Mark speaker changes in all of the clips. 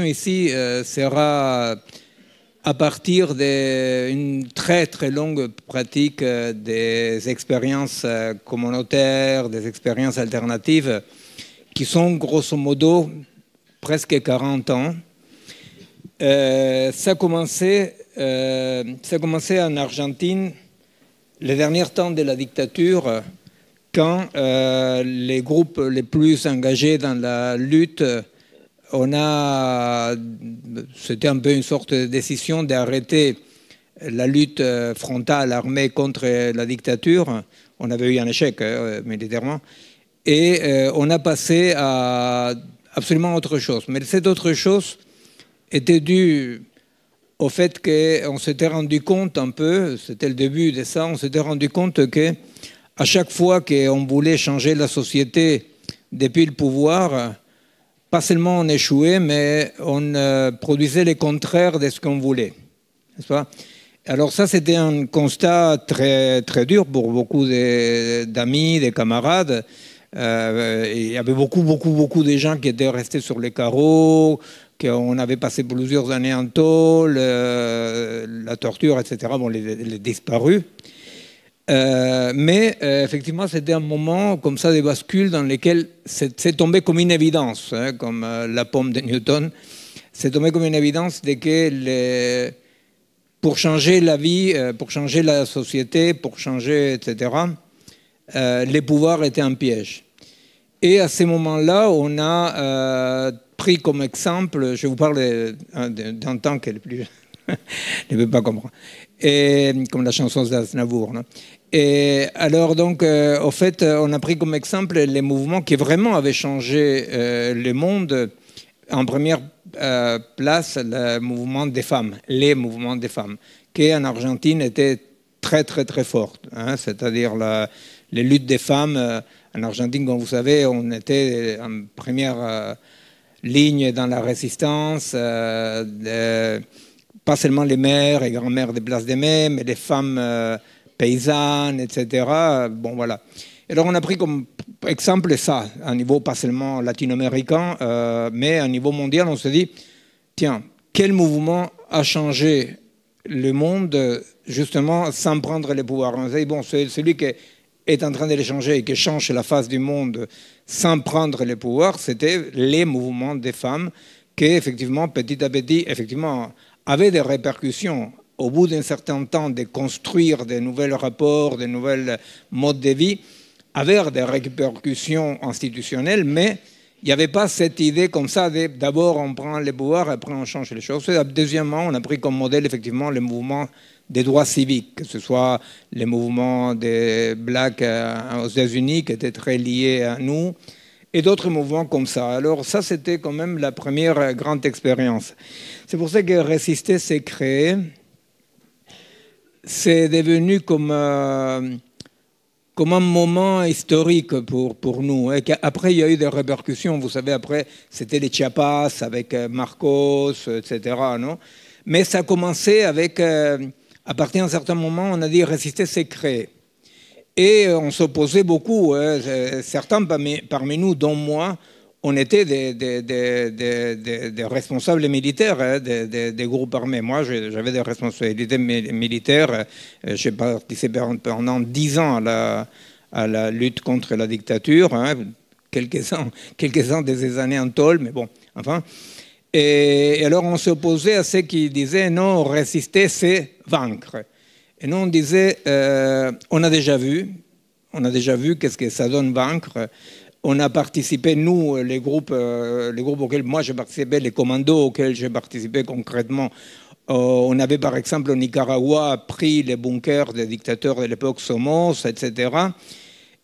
Speaker 1: ici euh, sera à partir d'une très très longue pratique euh, des expériences euh, communautaires, des expériences alternatives, qui sont grosso modo presque 40 ans. ça, a commencé, ça a commencé en Argentine les derniers temps de la dictature, quand les groupes les plus engagés dans la lutte on a, c'était un peu une sorte de décision d'arrêter la lutte frontale armée contre la dictature. On avait eu un échec euh, militairement. Et euh, on a passé à absolument autre chose. Mais cette autre chose était due au fait qu'on s'était rendu compte un peu, c'était le début de ça, on s'était rendu compte que à chaque fois qu'on voulait changer la société depuis le pouvoir, pas seulement on échouait, mais on euh, produisait les contraires de ce qu'on voulait. Alors ça, c'était un constat très, très dur pour beaucoup d'amis, des camarades. Euh, il y avait beaucoup, beaucoup, beaucoup de gens qui étaient restés sur les carreaux, qu'on avait passé plusieurs années en tôle, euh, la torture, etc. Bon, les, les disparus. Euh, mais euh, effectivement, c'était un moment comme ça de bascule dans lequel c'est tombé comme une évidence, hein, comme euh, la pomme de Newton. C'est tombé comme une évidence de que pour changer la vie, pour changer la société, pour changer, etc., les pouvoirs étaient un piège. Et à ce moment-là, on a pris comme exemple, je vous parle d'un temps qu'elle est plus ne peut pas comprendre. Et, comme la chanson d'Aznavour. Et alors, donc, euh, au fait, on a pris comme exemple les mouvements qui vraiment avaient changé euh, le monde. En première euh, place, le mouvement des femmes, les mouvements des femmes, qui en Argentine étaient très, très, très fortes. Hein. C'est-à-dire les luttes des femmes. en Argentine, comme vous savez, on était en première ligne dans la résistance pas seulement les mères et grand-mères des places des mères, mais les femmes paysannes, etc. Bon, voilà. Alors, on a pris comme exemple ça, à un niveau pas seulement latino-américain, euh, mais à un niveau mondial, on se dit, tiens, quel mouvement a changé le monde, justement, sans prendre les pouvoirs? On dit, bon, celui qui est en train de les changer et qui change la face du monde sans prendre les pouvoirs, c'était les mouvements des femmes qui, effectivement, petit à petit, effectivement, avait des répercussions au bout d'un certain temps de construire de nouveaux rapports, de nouvelles modes de vie, avait des répercussions institutionnelles, mais il n'y avait pas cette idée comme ça d'abord on prend les pouvoirs, après on change les choses. Deuxièmement, on a pris comme modèle effectivement le mouvement des droits civiques, que ce soit les mouvements des Blacks euh, aux États-Unis qui étaient très liés à nous, et d'autres mouvements comme ça. Alors ça, c'était quand même la première grande expérience. C'est pour ça que Résister s'est créé. C'est devenu comme, euh, comme un moment historique pour, pour nous. Et après, il y a eu des répercussions. Vous savez, après, c'était les Chiapas avec euh, Marcos, etc. Non? Mais ça a commencé avec, euh, à partir d'un certain moment, on a dit Résister s'est créé. Et on s'opposait beaucoup. Hein. Certains parmi, nous, dont moi, on était des, responsables militaires hein, des, groupes armés. Moi, j'avais des responsabilités militaires. Euh, j'ai participé pendant dix ans à la, lutte contre la dictature. Hein. Quelques-uns quelques des années en tôle, mais bon, enfin. Et, alors, on s'opposait à ceux qui disaient non, résister, c'est vaincre. Et nous, on disait, euh, on a déjà vu, on a déjà vu qu'est-ce que ça donne vaincre. On a participé, nous, les groupes, euh, les groupes auxquels moi j'ai participé, les commandos auxquels j'ai participé concrètement. Euh, on avait par exemple au Nicaragua pris les bunkers des dictateurs de l'époque Somos, etc.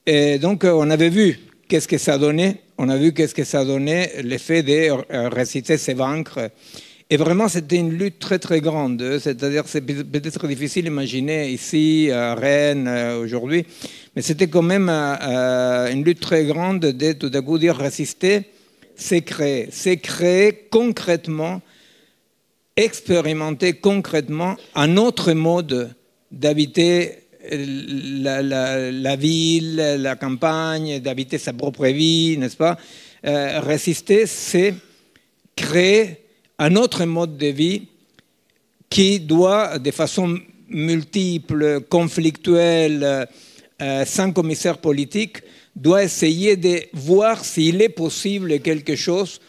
Speaker 1: Et donc on avait vu qu'est-ce que ça donnait. On a vu qu'est-ce que ça donnait l'effet de réciter, c'est vaincre. Et vraiment, c'était une lutte très très grande. C'est-à-dire, c'est peut-être difficile d'imaginer ici, à Rennes, euh, aujourd'hui, mais c'était quand même euh, une lutte très grande de tout à coup dire résister, c'est créer. C'est créer concrètement, expérimenter concrètement un autre mode d'habiter la, ville, la campagne, d'habiter sa propre vie, n'est-ce pas? Euh, Résister, c'est créer un autre mode de vie qui doit, de façon multiple, conflictuelle, euh, sans commissaire politique, doit essayer de voir s'il est possible quelque chose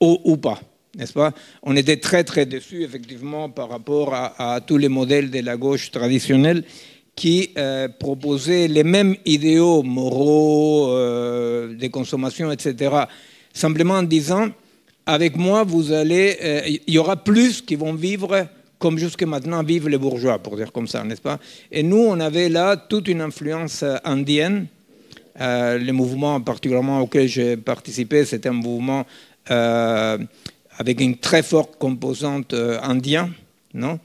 Speaker 1: ou, pas. N'est-ce pas? On était très très déçus effectivement par rapport à, tous les modèles de la gauche traditionnelle qui euh, proposaient les mêmes idéaux moraux, euh, de consommation, etc. Simplement en disant, avec moi, vous allez, euh, il y aura plus qui vont vivre comme jusque maintenant vivent les bourgeois, pour dire comme ça, n'est-ce pas? Et nous, on avait là toute une influence indienne. Euh, le mouvement particulièrement auquel j'ai participé, c'était un mouvement euh, avec une très forte composante euh, indienne, non?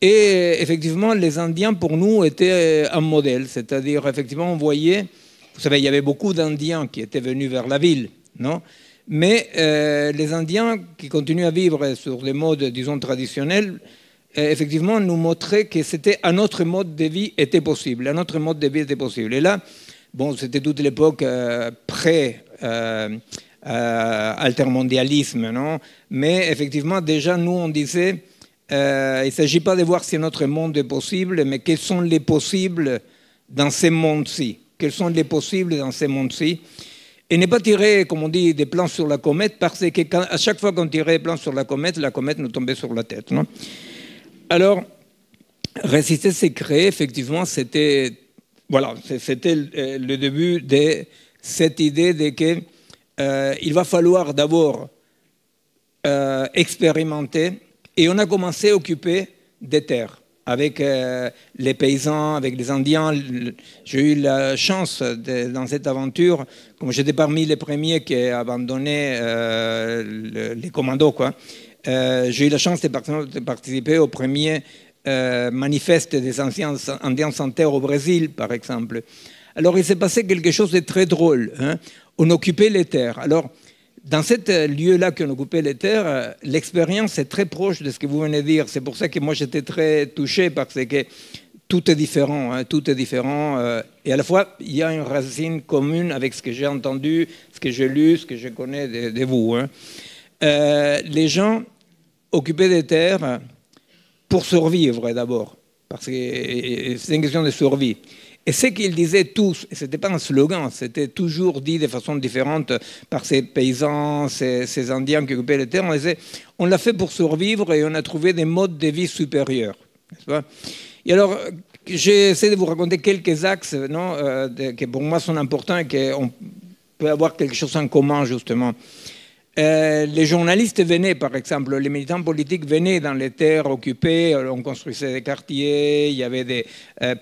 Speaker 1: Et effectivement, les Indiens, pour nous, étaient un modèle. C'est-à-dire, effectivement, on voyait, vous savez, il y avait beaucoup d'Indiens qui étaient venus vers la ville, non? Mais les Indiens qui continuent à vivre sur les modes, disons, traditionnels, effectivement, nous montraient que c'était un autre mode de vie était possible, un autre mode de vie était possible. Et là, bon, c'était toute l'époque euh, pré-altermondialisme, euh, non? Mais effectivement, déjà, nous, on disait, euh, il ne s'agit pas de voir si notre monde est possible, mais quels sont les possibles dans ces mondes-ci Quels sont les possibles dans ces mondes-ci et ne pas tirer, comme on dit, des plans sur la comète, parce qu'à chaque fois qu'on tirait des plans sur la comète, la comète nous tombait sur la tête. Non? Alors, résister, c'est créer, effectivement, c'était voilà, c'était le début de cette idée de euh, va falloir d'abord euh, expérimenter, et on a commencé à occuper des terres avec euh, les paysans, avec les Indiens. J'ai eu la chance dans cette aventure, comme j'étais parmi les premiers qui ont abandonné les commandos, quoi, euh, j'ai eu la chance de participer au premier euh, manifeste des anciens Indiens sans terre au Brésil, par exemple. Alors il s'est passé quelque chose de très drôle. Hein. On occupait les terres. Alors, dans ce lieu-là qu'on occupait les terres, euh, l'expérience est très proche de ce que vous venez de dire. C'est pour ça que moi j'étais très touché parce que tout est différent, hein, tout est différent. et à la fois, il y a une racine commune avec ce que j'ai entendu, ce que j'ai lu, ce que je connais de, vous. Hein. Les gens occuper des terres pour survivre d'abord, parce que c'est une question de survie. Et ce qu'ils disaient tous, ce n'était pas un slogan, c'était toujours dit de façon différente par ces paysans, ces, Indiens qui occupaient les terres, on disait, on l'a fait pour survivre et on a trouvé des modes de vie supérieurs. Et alors, j'essaie de vous raconter quelques axes non, euh, qui pour moi sont importants et qu'on peut avoir quelque chose en commun justement. Euh, les journalistes venaient, par exemple, les militants politiques venaient dans les terres occupées, on construisait des quartiers, il y avait des, euh,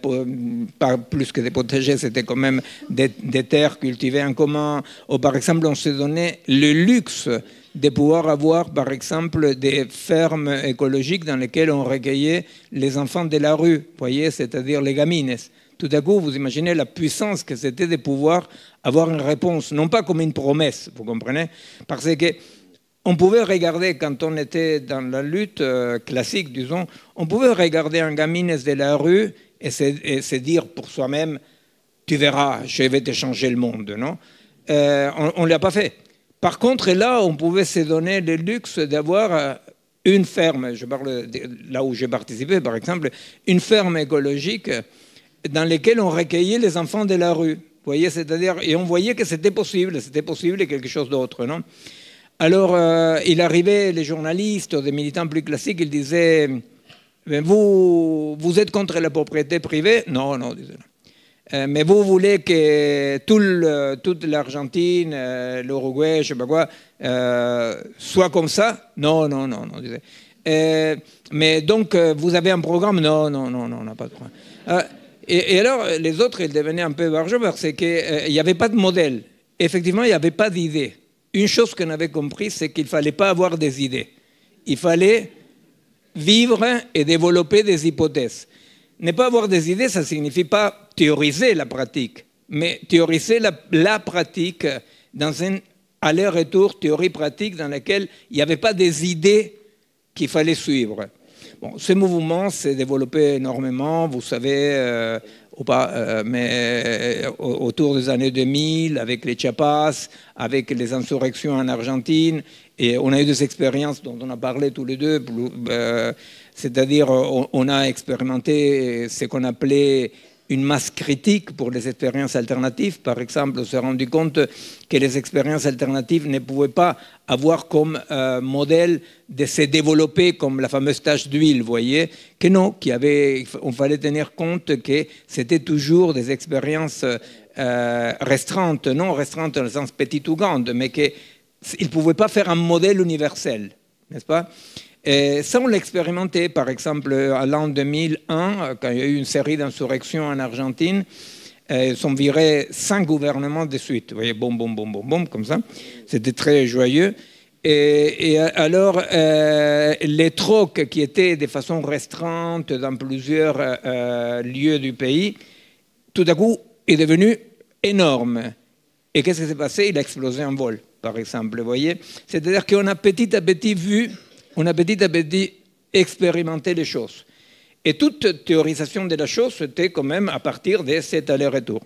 Speaker 1: pas plus que des potagers, c'était quand même des, terres cultivées en commun. Ou par exemple, on se donnait le luxe de pouvoir avoir, par exemple, des fermes écologiques dans lesquelles on recueillait les enfants de la rue, voyez, c'est-à-dire les gamines tout à coup, vous imaginez la puissance que c'était de pouvoir avoir une réponse, non pas comme une promesse, vous comprenez Parce que on pouvait regarder, quand on était dans la lutte euh, classique, disons, on pouvait regarder un gamine de la rue et se, dire pour soi-même, tu verras, je vais te changer le monde, non? Euh, On ne l'a pas fait. Par contre, là, on pouvait se donner le luxe d'avoir euh, une ferme, je parle là où j'ai participé, par exemple, une ferme écologique dans lesquels on recueillait les enfants de la rue. voyez, c'est-à-dire, et on voyait que c'était possible, c'était possible quelque chose d'autre, non? Alors, euh, il arrivait, les journalistes, des militants plus classiques, ils disaient, vous, vous êtes contre la propriété privée? Non, non, disait euh, mais vous voulez que tout toute l'Argentine, euh, l'Uruguay, je ne sais pas quoi, soit comme ça? Non, non, non, non. Disait. mais donc, vous avez un programme? Non, non, non, non, on n'a pas de programme. Et, alors, les autres, ils devenaient un peu barjots parce qu'il euh, n'y avait pas de modèle. Effectivement, il n'y avait pas d'idée. Une chose qu'on avait compris, c'est qu'il ne fallait pas avoir des idées. Il fallait vivre et développer des hypothèses. Ne pas avoir des idées, ça ne signifie pas théoriser la pratique, mais théoriser la, pratique dans un aller-retour théorie-pratique dans laquelle il n'y avait pas des idées qu'il fallait suivre. Bon, ce mouvement s'est développé énormément, vous savez, euh, euh, mais euh, autour des années 2000, avec les Chiapas, avec les insurrections en Argentine, et on a eu des expériences dont on a parlé tous les deux, c'est-à-dire on, a expérimenté ce qu'on appelait une masse critique pour les expériences alternatives. Par exemple, on s'est rendu compte que les expériences alternatives ne pouvaient pas avoir comme euh, modèle de se développer comme la fameuse tache d'huile, vous voyez, que non, qu'il on fallait tenir compte que c'était toujours des expériences euh, restreintes, non restreintes dans le sens petit ou grande, mais qu'ils ne pouvaient pas faire un modèle universel, n'est-ce pas? Et ça, on l'a expérimenté, par exemple, à l'an 2001, quand il y a eu une série d'insurrections en Argentine. Ils sont virés cinq gouvernements de suite. Vous voyez, boum, boum, boum, boum, boum, comme ça. C'était très joyeux. Et, alors, euh, les trocs qui étaient de façon restreinte dans plusieurs euh, lieux du pays, tout à coup, est devenu énorme. Et qu'est-ce qui s'est passé? Il a explosé en vol, par exemple. Vous voyez C'est-à-dire qu'on a petit à petit vu on a petit à petit expérimenté les choses. Et toute théorisation de la chose, c'était quand même à partir de cet aller-retour.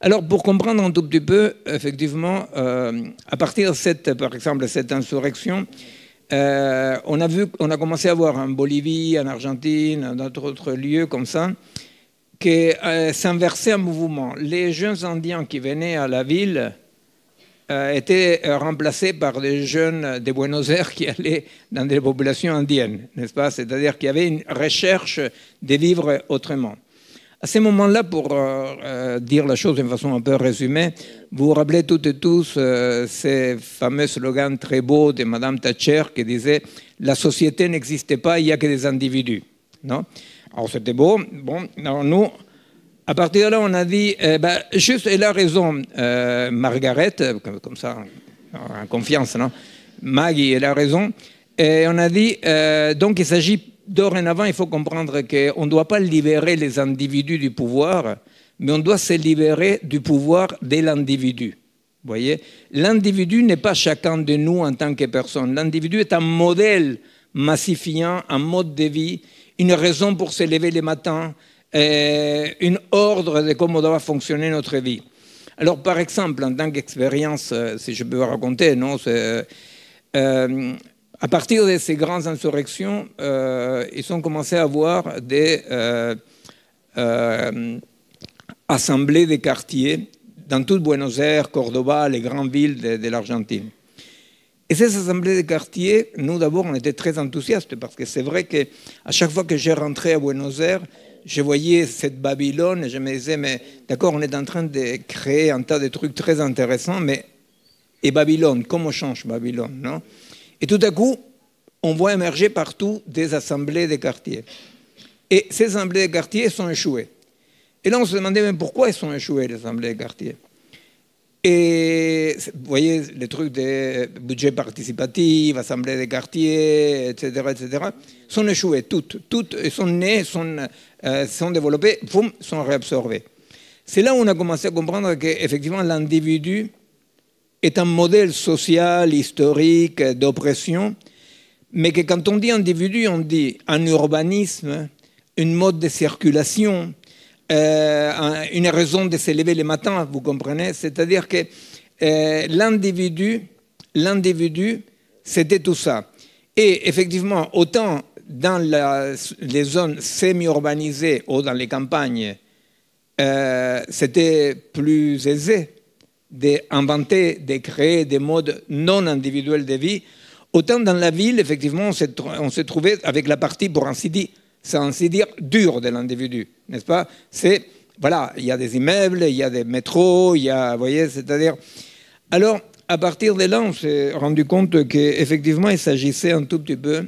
Speaker 1: Alors, pour comprendre un tout petit peu, effectivement, euh, à partir de cette, par exemple, cette insurrection, euh, on, a vu, on a commencé à voir en Bolivie, en Argentine, dans d'autres lieux comme ça, que euh, s'inversait un mouvement. Les jeunes Indiens qui venaient à la ville euh, étaient euh, remplacés par des jeunes de Buenos Aires qui allaient dans des populations indiennes, n'est-ce pas? C'est-à-dire qu'il y avait une recherche de vivre autrement. À ce moment-là, pour euh, dire la chose d'une façon un peu résumée, vous vous rappelez toutes et tous ces fameux slogans très beaux de Madame Thatcher qui disait La société n'existait pas, il n'y a que des individus. Non? Alors c'était beau. Bon, alors nous, à partir de là, on a dit, eh ben, juste, elle a raison, euh, Margaret, comme, ça, en confiance, non? Maggie, elle a raison. Et on a dit, euh, donc il s'agit dorénavant, il faut comprendre qu'on ne doit pas libérer les individus du pouvoir, mais on doit se libérer du pouvoir de l'individu. Voyez? L'individu n'est pas chacun de nous en tant que personne. L'individu est un modèle massifiant, un mode de vie, une raison pour se lever le matin, euh, une ordre de comment doit fonctionner notre vie. Alors, par exemple, en tant qu'expérience, euh, si je peux raconter, non, euh, à partir de ces grandes insurrections, ils ont commencé à avoir des assemblées des quartiers dans toute Buenos Aires, Cordoba, les grandes villes de, de l'Argentine. Et ces assemblées des quartiers, nous d'abord, on était très enthousiastes parce que c'est vrai qu'à chaque fois que j'ai rentré à Buenos Aires, je voyais cette Babylone et je me disais, mais d'accord, on est en train de créer un tas de trucs très intéressants, mais et Babylone, comment change Babylone non? Et tout à coup, on voit émerger partout des assemblées des quartiers. Et ces assemblées des quartiers sont échouées. Et là, on se demandait, mais pourquoi elles sont échouées, les assemblées des quartiers? Et vous voyez, les trucs de budget participatif, assemblée des quartiers, etc., etc., sont échoués, toutes. Toutes sont nées, sont, euh, sont développées, sont réabsorbées. C'est là où on a commencé à comprendre qu'effectivement, l'individu est un modèle social, historique, d'oppression, mais que quand on dit individu, on dit un urbanisme, une mode de circulation, euh, une raison de se lever le matin, vous comprenez? C'est-à-dire que euh, l'individu, l'individu, c'était tout ça. Et effectivement, autant dans les zones semi-urbanisées ou dans les campagnes, euh, c'était plus aisé d'inventer, de créer des modes non individuels de vie. Autant dans la ville, effectivement, on s'est trouvé avec la partie, pour ainsi dire, c'est ainsi dire, dur de l'individu, n'est-ce pas? C'est, voilà, il y a des immeubles, il y a des métros, il y a, vous voyez, c'est-à-dire... Alors, à partir de là, on s'est rendu compte qu'effectivement, il s'agissait un tout petit peu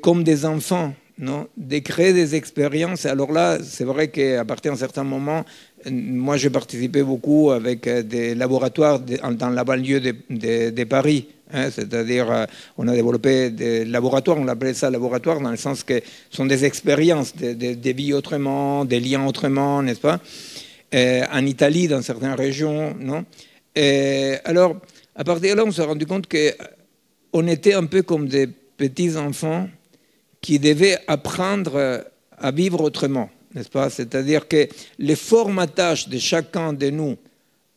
Speaker 1: comme des enfants, non? De créer des expériences. Alors là, c'est vrai qu'à partir d'un certain moment, moi, j'ai participé beaucoup avec des laboratoires dans la banlieue de Paris, Hein, c'est-à-dire, euh, on a développé des laboratoires, on appelait ça laboratoire dans le sens que ce sont des expériences, des, vies autrement, des liens autrement, n'est-ce pas? Euh, En Italie, dans certaines régions, non? Alors, à partir de là, on s'est rendu compte qu'on était un peu comme des petits enfants qui devaient apprendre à vivre autrement, n'est-ce pas? C'est-à-dire que le formatage de chacun de nous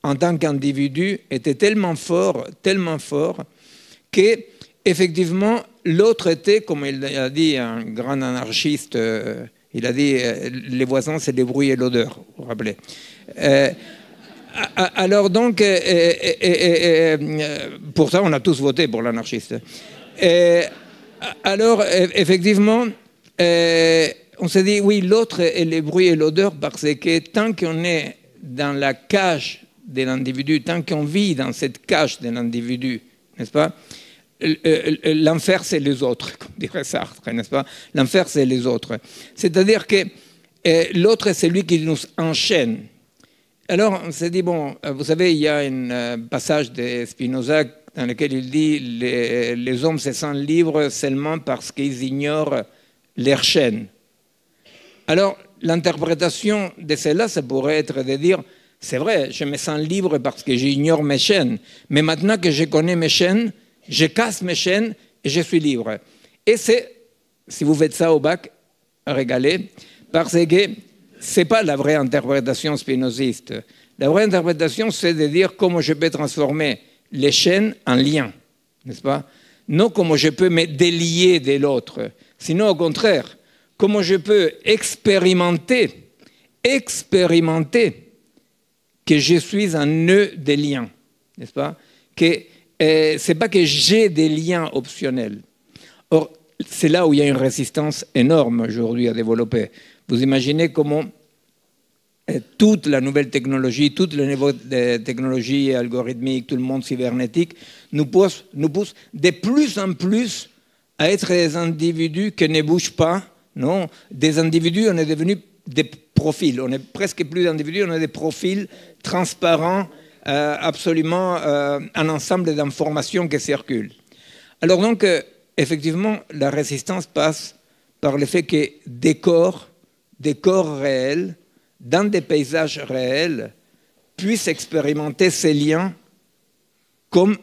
Speaker 1: en tant qu'individu était tellement fort, tellement fort, que effectivement l'autre était, comme il a dit un grand anarchiste, euh, il a dit euh, les voisins c'est les bruits et l'odeur, vous vous rappelez? Euh, alors donc, pour ça on a tous voté pour l'anarchiste. Alors effectivement, on s'est dit oui l'autre est les bruits et l'odeur parce que tant qu'on est dans la cage de l'individu, tant qu'on vit dans cette cage de l'individu, n'est-ce pas L'enfer, c'est les autres, comme dirait Sartre, n'est-ce pas L'enfer, c'est les autres. C'est-à-dire que l'autre, c'est lui qui nous enchaîne. Alors, on s'est dit, bon, vous savez, il y a un euh, passage de Spinoza dans lequel il dit les, hommes se sentent libres seulement parce qu'ils ignorent leurs chaînes. Alors, l'interprétation de cela, ça pourrait être de dire c'est vrai, je me sens libre parce que j'ignore mes chaînes. Mais maintenant que je connais mes chaînes, je casse mes chaînes et je suis libre. Et c'est, si vous faites ça au bac, régalé, parce que ce n'est pas la vraie interprétation spinoziste. La vraie interprétation, c'est de dire comment je peux transformer les chaînes en liens, n'est-ce pas? Non comment je peux me délier de l'autre, sinon au contraire, comment je peux expérimenter, expérimenter que je suis un nœud des liens, n'est-ce pas? Que euh, c'est pas que j'ai des liens optionnels. Or, c'est là où il y a une résistance énorme aujourd'hui à développer. Vous imaginez comment toute la nouvelle technologie, tout le niveau de technologie algorithmique, tout le monde cybernétique, nous pousse, nous pousse de plus en plus à être des individus qui ne bougent pas. Non, des individus, on est devenus des profils. On n'est presque plus d'individus, on a des profils transparents, euh, absolument euh, un ensemble d'informations qui circulent. Alors donc, euh, effectivement, la résistance passe par le fait que des corps, des corps réels, dans des paysages réels, puissent expérimenter ces liens comme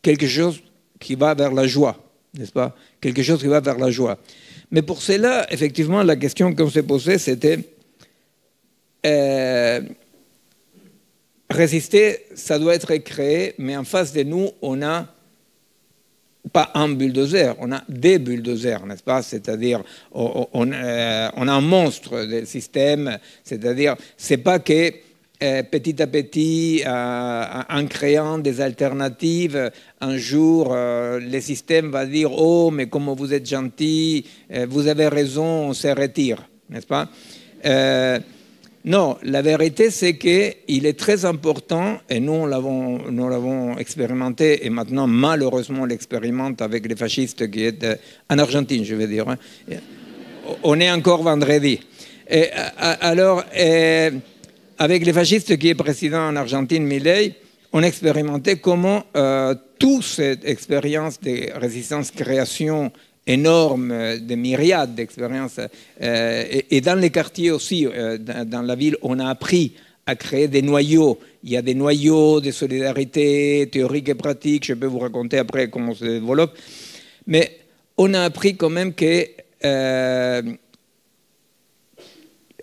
Speaker 1: quelque chose qui va vers la joie, n'est-ce pas? Quelque chose qui va vers la joie. Mais pour cela, effectivement, la question qu'on s'est posée, c'était euh, résister, ça doit être créé, mais en face de nous, on a pas un bulldozer, on a des bulldozers, n'est-ce pas? C'est-à-dire, on, euh, a un monstre del système, c'est-à-dire, c'est pas que euh, petit à petit, en créant des alternatives, un jour, le système va dire Oh, mais comment vous êtes gentil, vous avez raison, on se retire, n'est-ce pas? Non, la vérité, c'est qu'il est très important, et nous, l'avons expérimenté, et maintenant, malheureusement, on l'expérimente avec les fascistes qui euh, en Argentine, je veux dire. Hein. On est encore vendredi. Et, alors, avec les fascistes qui est président en Argentine, Milei, on expérimentait comment euh, toute cette expérience de résistance-création énorme, de myriades d'expériences. Euh, et, dans les quartiers aussi, euh, dans, la ville, on a appris à créer des noyaux. Il y a des noyaux de solidarité théorique et pratique. Je peux vous raconter après comment se développe. Mais on a appris quand même que euh,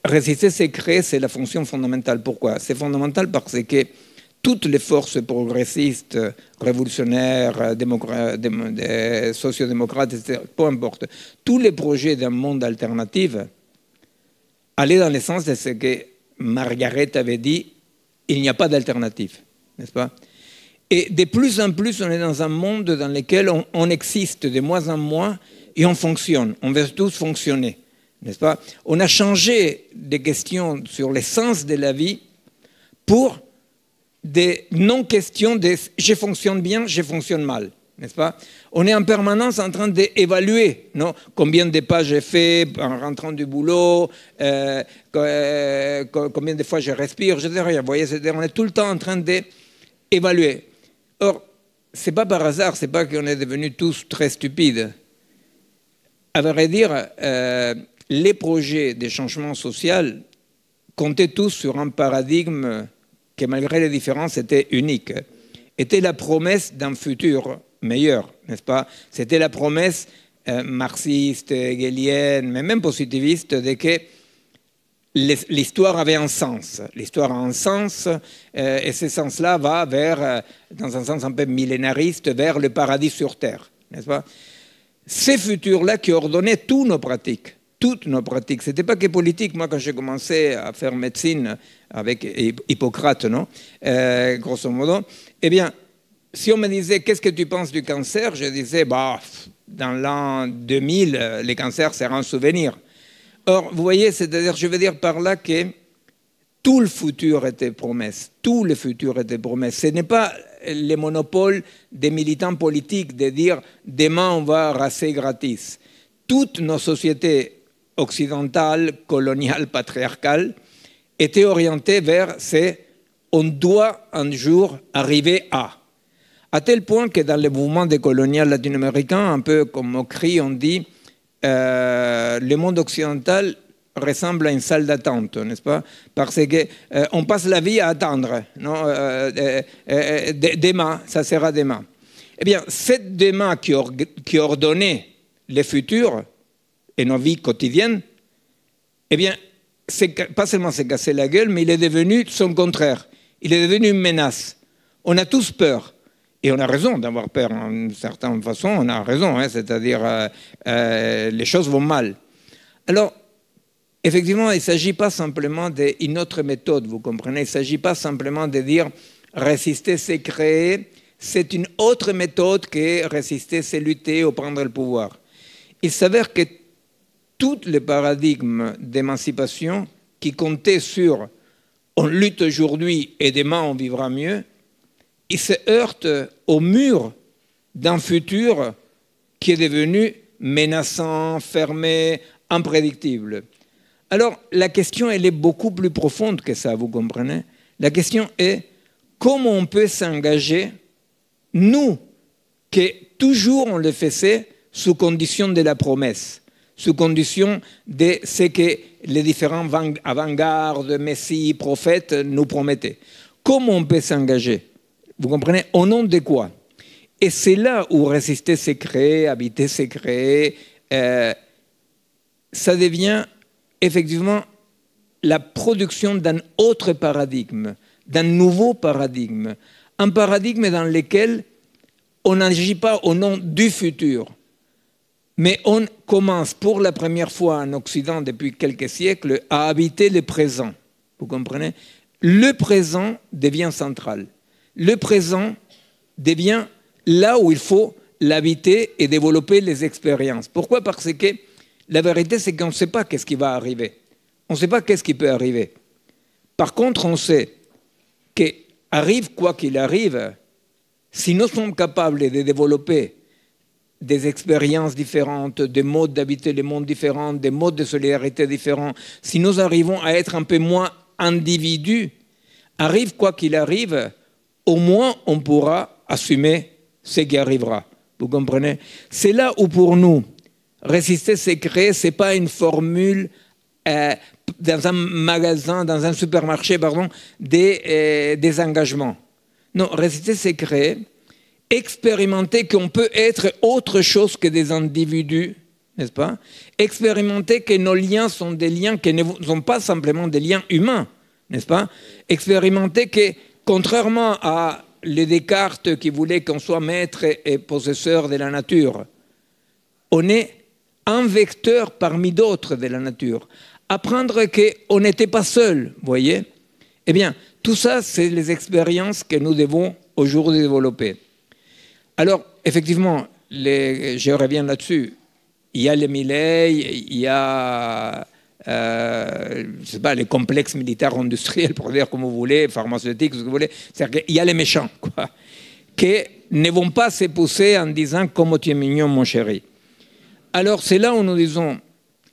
Speaker 1: résister, c'est créer, c'est la fonction fondamentale. Pourquoi? C'est fondamental parce que toutes les forces progressistes, révolutionnaires, sociodémocrates, etc., peu importe, tous les projets d'un monde alternatif allaient dans le sens de ce que Margaret avait dit, il n'y a pas d'alternative, n'est-ce pas? Et de plus en plus, on est dans un monde dans lequel on, existe de moins en moins et on fonctionne, on veut tous fonctionner, n'est-ce pas? On a changé des questions sur l'essence de la vie pour des non-questions de je fonctionne bien, je fonctionne mal, n'est-ce pas? On est en permanence en train d'évaluer non? Combien de pas j'ai fait en rentrant du boulot, euh, euh, combien de fois je respire, rien. Vous voyez, on est tout le temps en train d'évaluer. Or, ce n'est pas par hasard, ce n'est pas qu'on est devenus tous très stupides. À vrai dire, euh, les projets de changement social comptaient tous sur un paradigme que malgré les différences était unique. était la promesse d'un futur meilleur, n'est-ce pas? C'était la promesse euh, marxiste, hegelienne, mais même positiviste, de que l'histoire avait un sens. L'histoire a un sens, euh, et ce sens-là va vers, euh, dans un sens un peu millénariste, vers le paradis sur Terre, n'est-ce pas? Ces futurs-là qui ordonnaient toutes nos pratiques, toutes nos pratiques. Ce n'était pas que politique. Moi, quand j'ai commencé à faire médecine avec Hippocrate, non euh, grosso modo, eh bien, si on me disait qu'est-ce que tu penses du cancer, je disais, bah, dans l'an 2000, les cancers seront un souvenir. Or, vous voyez, c'est-à-dire, je veux dire par là que tout le futur était promesse, tout le futur était promesse. Ce n'est pas le monopole des militants politiques de dire demain on va raser gratis. Toutes nos sociétés occidentales, coloniales, patriarcales, étaient orientées vers c'est on doit un jour arriver à. À tel point que dans le mouvement décolonial latino-américain, un peu comme cri, on dit euh, le monde occidental ressemble à une salle d'attente, n'est-ce pas? Parce qu'on euh, passe la vie à attendre. Non? Euh, demain, ça sera demain. Eh bien, cette demain qui, qui ordonnait les futurs et nos vies quotidiennes, eh bien, pas seulement s'est cassé la gueule, mais il est devenu son contraire. Il est devenu une menace. On a tous peur. Et on a raison d'avoir peur, d'une certaine façon, on a raison, hein, c'est-à-dire euh, euh, les choses vont mal. Alors, effectivement, il ne s'agit pas simplement d'une autre méthode, vous comprenez, il ne s'agit pas simplement de dire résister, c'est créer, c'est une autre méthode que résister, c'est lutter ou prendre le pouvoir. Il s'avère que tous les paradigmes d'émancipation qui comptaient sur on lutte aujourd'hui et demain on vivra mieux, il se heurte au mur d'un futur qui est devenu menaçant, fermé, imprédictible. Alors, la question, elle est beaucoup plus profonde que ça, vous comprenez? La question est comment on peut s'engager, nous, qui toujours on le faisait sous condition de la promesse, sous condition de ce que les différents avant-gardes, messies, prophètes nous promettaient. Comment on peut s'engager? Vous comprenez? Au nom de quoi? Et c'est là où résister, c'est créer, habiter, c'est créer. Euh, ça devient effectivement la production d'un autre paradigme, d'un nouveau paradigme. Un paradigme dans lequel on n'agit pas au nom du futur, mais on commence pour la première fois en Occident depuis quelques siècles à habiter le présent. Vous comprenez? Le présent devient central le présent devient là où il faut l'habiter et développer les expériences. Pourquoi? Parce que la vérité, c'est qu'on ne sait pas qu'est-ce qui va arriver. On ne sait pas qu'est-ce qui peut arriver. Par contre, on sait qu'arrive quoi qu'il arrive, si nous sommes capables de développer des expériences différentes, des modes d'habiter le monde différents, des modes de solidarité différents, si nous arrivons à être un peu moins individus, arrive quoi qu'il arrive, au moins on pourra assumer ce qui arrivera. Vous comprenez? C'est là où pour nous, résister, c'est ce n'est pas une formule euh, dans un magasin, dans un supermarché, pardon, des, euh, des engagements. Non, résister, c'est expérimenter qu'on peut être autre chose que des individus, n'est-ce pas? Expérimenter que nos liens sont des liens qui ne sont pas simplement des liens humains, n'est-ce pas? Expérimenter que Contrairement à les Descartes qui voulaient qu'on soit maître et possesseur de la nature, on est un vecteur parmi d'autres de la nature. Apprendre qu'on n'était pas seul, voyez? Eh bien, tout ça, c'est les expériences que nous devons aujourd'hui développer. Alors, effectivement, je reviens là-dessus. Il y a les Millets, il y a euh, les complexes militaires industriels, pour dire comme vous voulez, pharmaceutiques, ce que vous voulez. C'est-à-dire qu'il y a les méchants, quoi, qui ne vont pas se pousser en disant comme tu es mignon, mon chéri. Alors, c'est là où nous disons,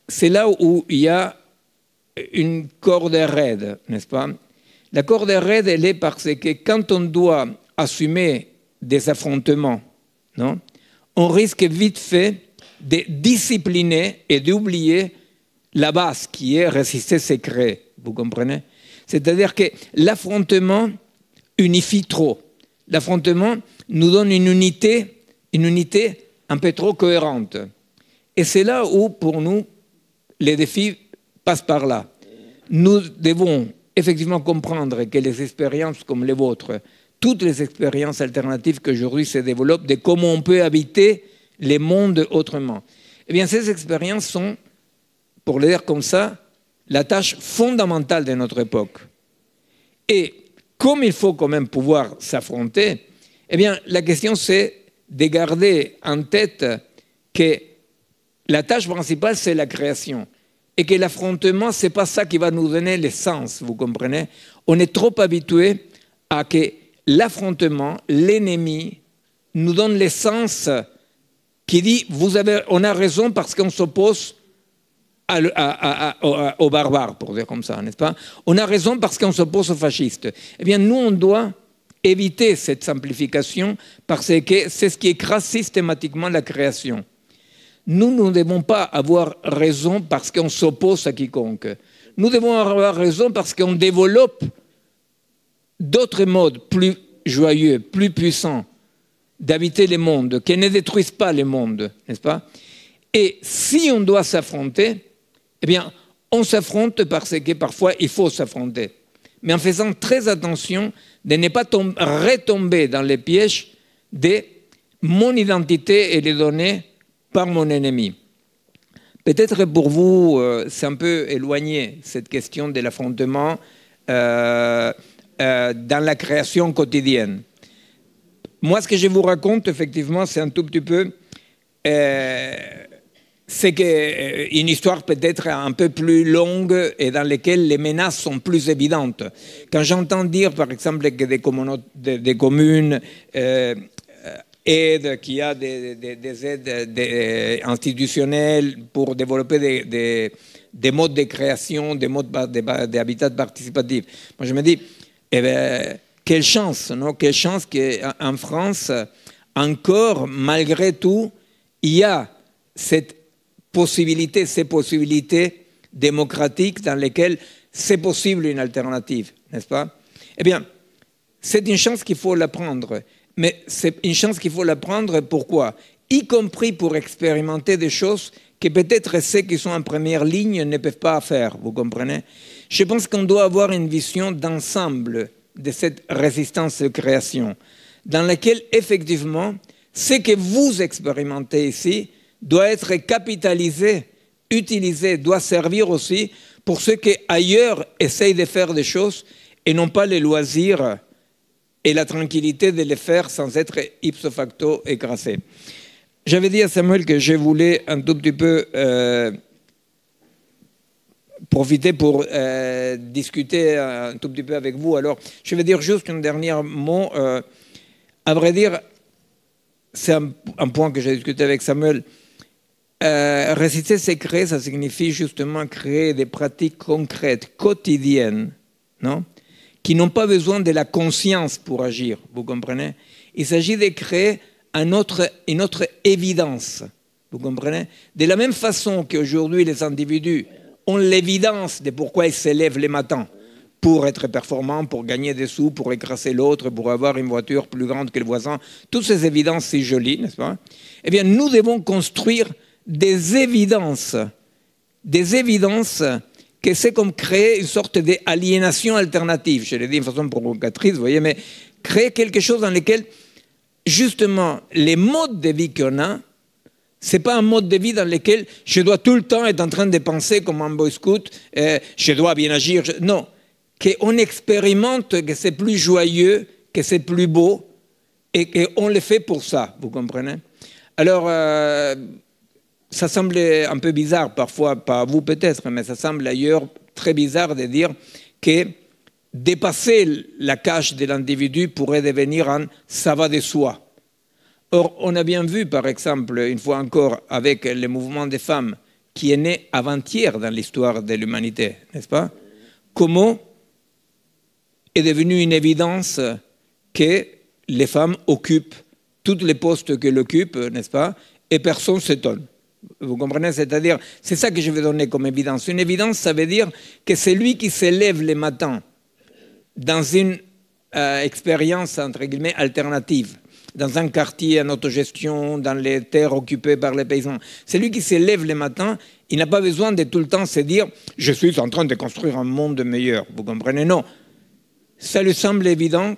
Speaker 1: c'est là où il y a une corde raide, n'est-ce pas? La corde raide, elle est parce que quand on doit assumer des affrontements, non? On risque vite fait de discipliner et d'oublier la base qui est résister, c'est créer. Vous comprenez? C'est-à-dire que l'affrontement unifie trop. l'affrontement nous donne une unité, une unité un peu trop cohérente. Et c'est là où, pour nous, les défis passent par là. Nous devons effectivement comprendre que les expériences comme les vôtres, toutes les expériences alternatives qu'aujourd'hui se développent de comment on peut habiter les mondes autrement. Eh bien, ces expériences sont, pour le dire comme ça, la tâche fondamentale de notre époque. Et comme il faut quand même pouvoir s'affronter, eh bien, la question c'est de garder en tête que la tâche principale, c'est la création. Et que l'affrontement, ce n'est pas ça qui va nous donner l'essence, vous comprenez? On est trop habitué à que l'affrontement, l'ennemi, nous donne l'essence qui dit vous avez, on a raison parce qu'on s'oppose aux barbares, pour dire comme ça, n'est-ce pas? On a raison parce qu'on s'oppose aux fascistes. Eh bien, nous, on doit éviter cette simplification parce que c'est ce qui écrase systématiquement la création. Nous, nous ne devons pas avoir raison parce qu'on s'oppose à quiconque. Nous devons avoir raison parce qu'on développe d'autres modes plus joyeux, plus puissants d'habiter les mondes, qui ne détruisent pas les mondes, n'est-ce pas? Et si on doit s'affronter, eh bien, on s'affronte parce que parfois il faut s'affronter. Mais en faisant très attention de ne pas retomber dans les pièges de mon identité et les données par mon ennemi. Peut-être pour vous, euh, c'est un peu éloigné cette question de l'affrontement euh, euh, dans la création quotidienne. Moi, ce que je vous raconte, effectivement, c'est un tout petit peu c'est euh, une histoire peut-être un peu plus longue et dans laquelle les menaces sont plus évidentes. Quand j'entends dire, par exemple, que des, communes euh, aident, qu'il y a des, aides institutionnelles pour développer des, modes de création, des modes d'habitat participatif, moi je me dis, eh ben, quelle chance, non? Quelle chance qu'en France, encore, malgré tout, il y a cette possibilités, ces possibilités démocratiques dans lesquelles c'est possible une alternative, n'est-ce pas? Eh bien, c'est une chance qu'il faut la prendre. Mais c'est une chance qu'il faut la prendre pourquoi? Y compris pour expérimenter des choses que peut-être ceux qui sont en première ligne ne peuvent pas faire, vous comprenez? Je pense qu'on doit avoir une vision d'ensemble de cette résistance de création, dans laquelle effectivement, ce que vous expérimentez ici, doit être capitalisé, utilisé, doit servir aussi pour ceux qui ailleurs essayent de faire des choses et n'ont pas les loisirs et la tranquillité de les faire sans être ipso facto écrasés. J'avais dit à Samuel que je voulais un tout petit peu euh, profiter pour euh, discuter un tout petit peu avec vous. Alors, je vais dire juste un dernier mot. Euh, à vrai dire, c'est un, point que j'ai discuté avec Samuel. Euh, résister, c'est créer, ça signifie justement créer des pratiques concrètes, quotidiennes, non qui n'ont pas besoin de la conscience pour agir, vous comprenez? Il s'agit de créer une autre évidence, vous comprenez? De la même façon qu'aujourd'hui les individus ont l'évidence de pourquoi ils s'élèvent les matins, pour être performants, pour gagner des sous, pour écraser l'autre, pour avoir une voiture plus grande que le voisin, toutes ces évidences, c'est joli, n'est-ce pas? Eh bien, nous devons construire des évidences, des évidences que c'est comme créer une sorte d'aliénation alternative. Je l'ai dit de façon provocatrice, vous voyez, mais créer quelque chose dans lequel, justement, les modes de vie qu'on a, n'est pas un mode de vie dans lequel je dois tout le temps être en train de penser comme un boy scout, euh, je dois bien agir. Non, qu'on expérimente que c'est plus joyeux, que c'est plus beau, et qu'on le fait pour ça, vous comprenez? Alors, euh, ça semble un peu bizarre parfois, pas à vous peut-être, mais ça semble ailleurs très bizarre de dire que dépasser la cage de l'individu pourrait devenir un ça va de soi. Or, on a bien vu, par exemple, une fois encore, avec le mouvement des femmes, qui est né avant-hier dans l'histoire de l'humanité, n'est-ce pas? Comment est devenu une évidence que les femmes occupent tous les postes qu'elles occupent, n'est-ce pas? Et personne s'étonne. Vous comprenez? C'est-à-dire, c'est ça que je vais donner comme évidence. Une évidence, ça veut dire que c'est lui qui s'élève les matins dans une expérience, entre guillemets, alternative dans un quartier en autogestion, dans les terres occupées par les paysans. C'est lui qui se lève le matin, il n'a pas besoin de tout le temps se dire je suis en train de construire un monde meilleur. Vous comprenez? Non. Ça lui semble évident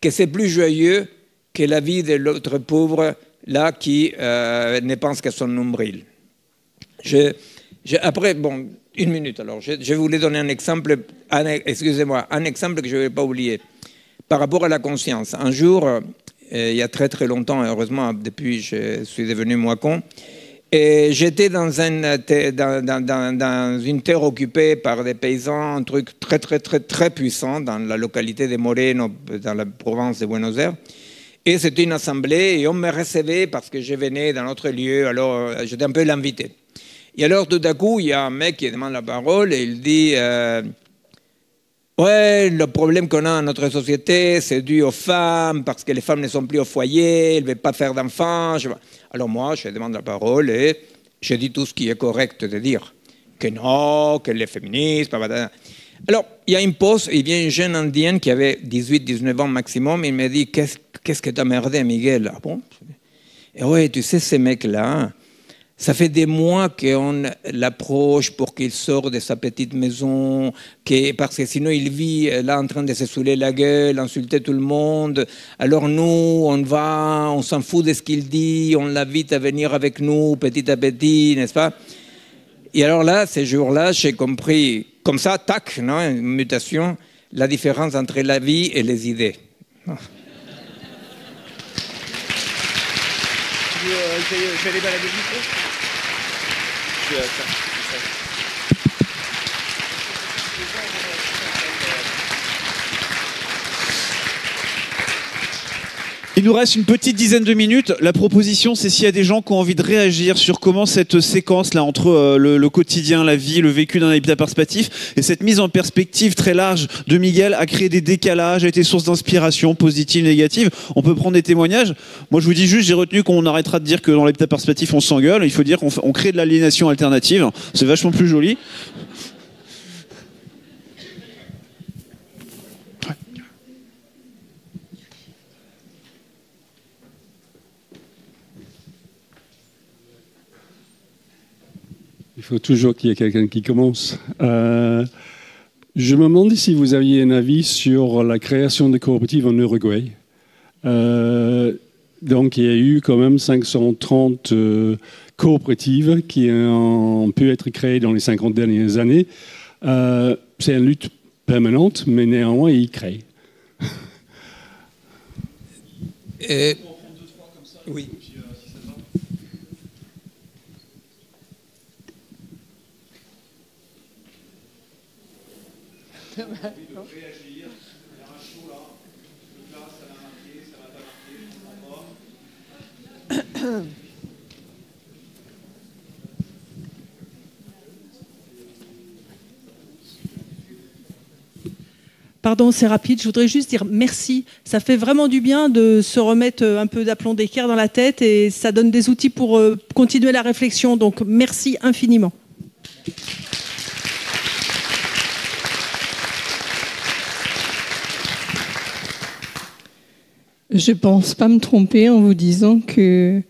Speaker 1: que c'est plus joyeux que la vie de l'autre pauvre là qui euh, ne pense qu'à son nombril. après, bon, une minute alors, je, je voulais donner un exemple, excusez-moi, un exemple que je ne vais pas oublier, par rapport à la conscience. Un jour, euh, il y a très très longtemps, heureusement, depuis je suis devenu moi con, et j'étais dans, dans, une terre occupée par des paysans, un truc très, très, très, très puissant dans la localité de Moreno, dans la province de Buenos Aires. Et c'était une assemblée et on me recevait parce que je venais dans notre lieu, alors euh, j'étais un peu l'invité. Et alors tout à coup, il y a un mec qui demande la parole et il dit euh, Ouais, le problème qu'on a dans notre société, c'est dû aux femmes, parce que les femmes ne sont plus au foyer, elles ne veulent pas faire d'enfants. Alors moi, je demande la parole et je dis tout ce qui est correct de dire. Que non, que les féministes... Alors, il y a une pause, il vient une jeune indienne qui avait 18-19 ans maximum, il me dit Qu'est-ce que t'as merdé, Miguel? Ah bon? Et ouais, tu sais, ces mecs-là, ça fait des mois qu'on l'approche pour qu'il sorte de sa petite maison, parce que sinon il vit là en train de se saouler la gueule, insulter tout le monde. Alors nous, on va, on s'en fout de ce qu'il dit, on l'invite à venir avec nous petit à petit, n'est-ce pas? Et alors là, ces jours-là, j'ai compris, comme ça, tac, non, une mutation, la différence entre la vie et les idées.
Speaker 2: je, je, je vais Il nous reste une petite dizaine de minutes. La proposition, c'est s'il y a des gens qui ont envie de réagir sur comment cette séquence là entre euh, le, quotidien, la vie, le vécu d'un habitat perspectif et cette mise en perspective très large de Miguel a créé des décalages, a été source d'inspiration positive, négative. On peut prendre des témoignages. Moi, je vous dis juste, j'ai retenu qu'on arrêtera de dire que dans l'habitat perspectif, on s'engueule. Il faut dire qu'on crée de l'aliénation alternative. C'est vachement plus joli.
Speaker 3: Faut toujours qu'il y ait quelqu'un qui commence. Euh, je me demandais si vous aviez un avis sur la création des coopératives en Uruguay. Euh, donc, il y a eu quand même 530 euh, coopératives qui ont pu être créées dans les 50 dernières années. C'est une lutte permanente, mais néanmoins, ils créent.
Speaker 1: oui.
Speaker 4: Pardon, c'est rapide. Je voudrais juste dire merci. Ça fait vraiment du bien de se remettre un peu d'aplomb d'équerre dans la tête et ça donne des outils pour euh, continuer la réflexion. Donc merci infiniment.
Speaker 5: Je ne pense pas me tromper en vous disant que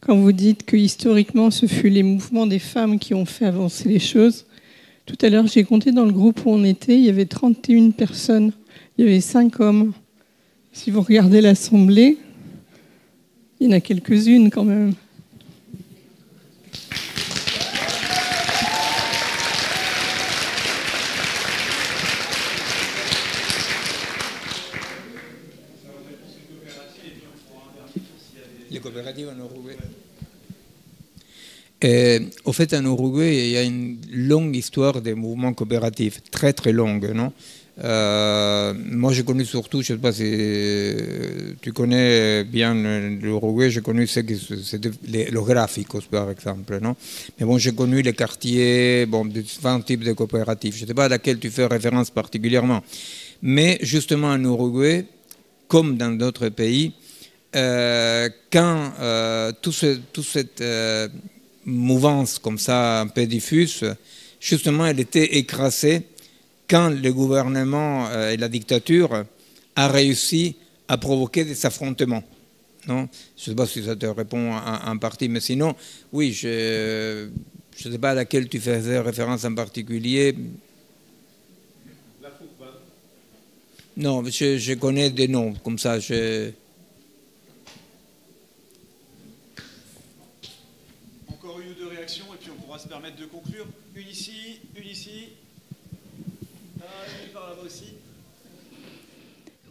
Speaker 5: quand vous dites que historiquement ce fut les mouvements des femmes qui ont fait avancer les choses, tout à l'heure j'ai compté dans le groupe où on était, il y avait 31 personnes, il y avait 5 hommes. Si vous regardez l'assemblée, il y en a quelques-unes quand même.
Speaker 1: En Uruguay. Et, au fait, en Uruguay, il y a une longue histoire des mouvements coopératifs, très très longue, non? Euh, moi, j'ai connu surtout, je ne sais pas si tu connais bien l'Uruguay, j'ai connu ce que les, graphiques, par exemple, non? Mais bon, j'ai connu les quartiers, bon, différents types de coopératifs. Je ne sais pas à laquelle tu fais référence particulièrement. Mais justement, en Uruguay, comme dans d'autres pays, euh, quand euh, toute cette euh, mouvance comme ça un peu diffuse, justement, elle était écrasée quand le gouvernement et la dictature a réussi à provoquer des affrontements. Non? Je ne sais pas si ça te répond en, partie, mais sinon, oui, je ne sais pas à laquelle tu faisais référence en particulier. La Non, je, je, connais des noms, comme ça. Je...
Speaker 2: Encore une ou deux réactions, et puis on pourra se permettre de conclure. Une ici, une ici. Ah, une par là-bas aussi.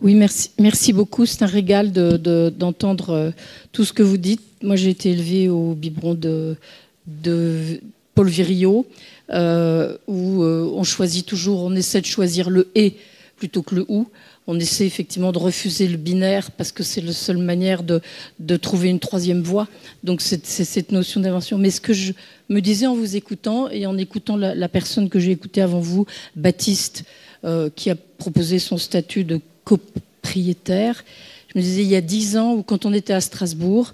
Speaker 6: Oui, merci, beaucoup. C'est un régal d'entendre de, tout ce que vous dites. Moi, j'ai été élevée au biberon de, Paul Virillo, euh, où euh, on choisit toujours, on essaie de choisir le et plutôt que le ou. On essaie effectivement de refuser le binaire parce que c'est la seule manière de, trouver une troisième voie. Donc c'est cette notion d'invention. Mais ce que je me disais en vous écoutant et en écoutant la, personne que j'ai écoutée avant vous, Baptiste, euh, qui a proposé son statut de copropriétaire. Je me disais, il y a dix ans, où quand on était à Strasbourg,